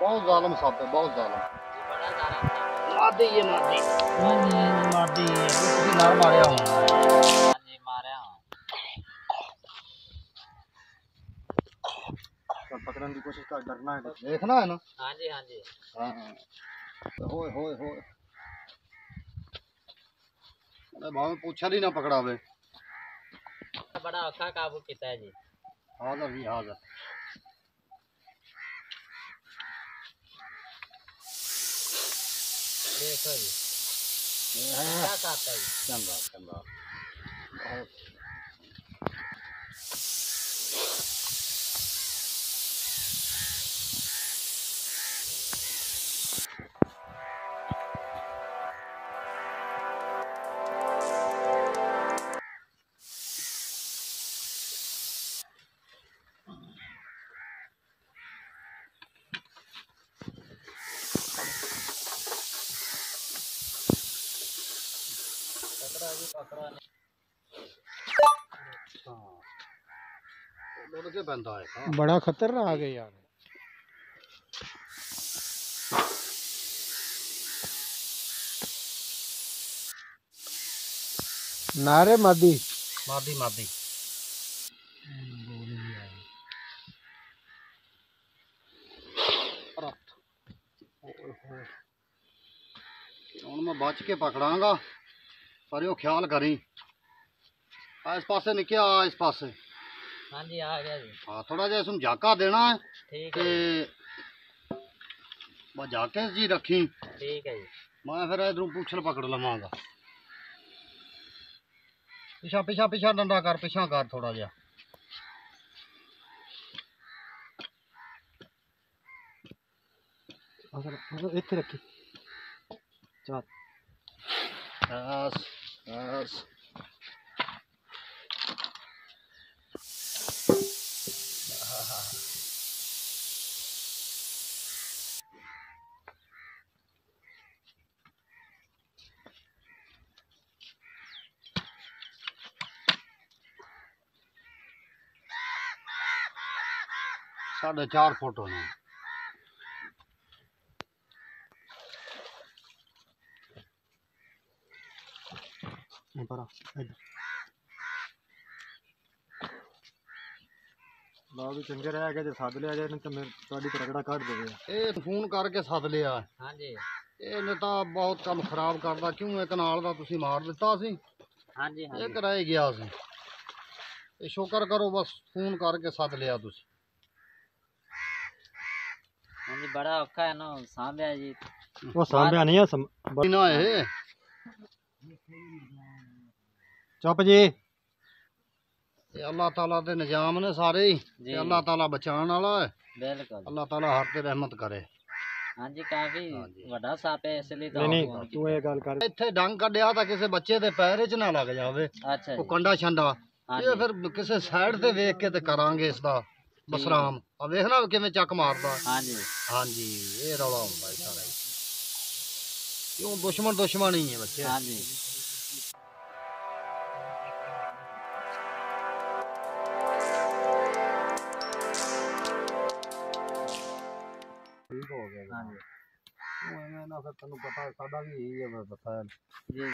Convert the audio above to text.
बहुत जालम साहब है बहुत जालम। की कोशिश कर डरना है देखना है ना? हाँ जी हाँ जी होए होए होए। अरे पूछा नहीं ना पकड़ा वे। बड़ा औखा काबू किया जी। जी हाजर। देखो जी ये है क्या साथ है जी चंदा चंदा बड़ा खतरनाक है यार नारे मादी मादी मादी ਹੁਣ ਮੈਂ ਬਚ ਕੇ ਪਕੜਾਂਗਾ सरियो ख्याल करी। इस पास निके आ इस पास। हाँ जी आ गया जी। हाँ थोड़ा जहा इसमें झाका देना है ठीक है झाके जी रखी ठीक है जी। मैं फिर इधर पूछल पकड़ लवागा। पिछा पिछा पिछा डंडा कर पिछा कर थोड़ा जहा। इत रखी। चल। दस Yes. साढ़े चार फ़ोटो ने बड़ा ਲਾ ਵੀ ਚੰਗੇ ਰਹਿ ਗਏ ਜੇ ਸੱਦ ਲਿਆ ਜੇ ਨਹੀਂ ਤਾਂ ਮੈਂ ਤੁਹਾਡੀ ਰਗੜਾ ਕੱਢ ਦੇਵੇ ਇਹ ਫੋਨ ਕਰਕੇ ਸੱਦ ਲਿਆ ਹਾਂਜੀ ਇਹ ਨੇ ਤਾਂ ਬਹੁਤ ਕੰਮ ਖਰਾਬ ਕਰਦਾ ਕਿਉਂ ਇੱਕ ਨਾਲ ਦਾ ਤੁਸੀਂ ਮਾਰ ਦਿੱਤਾ ਸੀ ਹਾਂਜੀ ਹਾਂਜੀ ਇਹ ਕਰਾਏ ਗਿਆ ਸੀ ਇਹ ਸ਼ੁਕਰ ਕਰੋ ਬਸ ਫੋਨ ਕਰਕੇ ਸੱਦ ਲਿਆ ਤੁਸੀਂ ਹਾਂਜੀ ਬੜਾ ਔਖਾ ਹੈ ਨਾ ਸਾਂਭਿਆ ਜੀ ਉਹ ਸਾਂਭਿਆ ਨਹੀਂ ਆ ਬਿਨਾ ਇਹ ਚੁੱਪ ਜੀ। ਤੇ ਅੱਲਾਹ ਤਾਲਾ ਦੇ ਨਿਜ਼ਾਮ ਨੇ ਸਾਰੇ ਹੀ। ਤੇ ਅੱਲਾਹ ਤਾਲਾ ਬਚਾਉਣ ਵਾਲਾ ਹੈ। ਬਿਲਕੁਲ। ਅੱਲਾਹ ਤਾਲਾ ਹਰ ਤੇ ਰਹਿਮਤ ਕਰੇ। ਹਾਂਜੀ ਕਾਫੀ ਵੱਡਾ ਸਾਪ ਹੈ ਇਸ ਲਈ ਤਾਂ ਨਹੀਂ ਤੂੰ ਇਹ ਗੱਲ ਕਰ। ਇੱਥੇ ਡੰਗ ਕੱਢਿਆ ਤਾਂ ਕਿਸੇ ਬੱਚੇ ਦੇ ਪੈਰ 'ਚ ਨਾ ਲੱਗ ਜਾਵੇ। ਅੱਛਾ ਉਹ ਕੰਡਾ ਛੰਡਾ। ਇਹ ਫਿਰ ਕਿਸੇ ਸਾਈਡ ਤੇ ਵੇਖ ਕੇ ਤੇ ਕਰਾਂਗੇ ਇਸ ਦਾ ਬਸਰਾਮ। ਆ ਵੇਖਣਾ ਕਿਵੇਂ ਚੱਕ ਮਾਰਦਾ। ਹਾਂਜੀ। ਹਾਂਜੀ ਇਹ ਰੌਲਾ ਹੁੰਦਾ ਸਾਰਾ ਕਿਉਂ? ਦੁਸ਼ਮਣ ਦੁਸ਼ਮਣ ਹੀ ਹੈ ਬੱਚੇ। ਹਾਂਜੀ। ਇਹਨਾਂ ਫਿਰ ਤੁਹਾਨੂੰ ਪਤਾ ਸਾਡਾ ਵੀ ਇਹੀ ਹੈ ਬਸ ਫੈਲ ਜੀ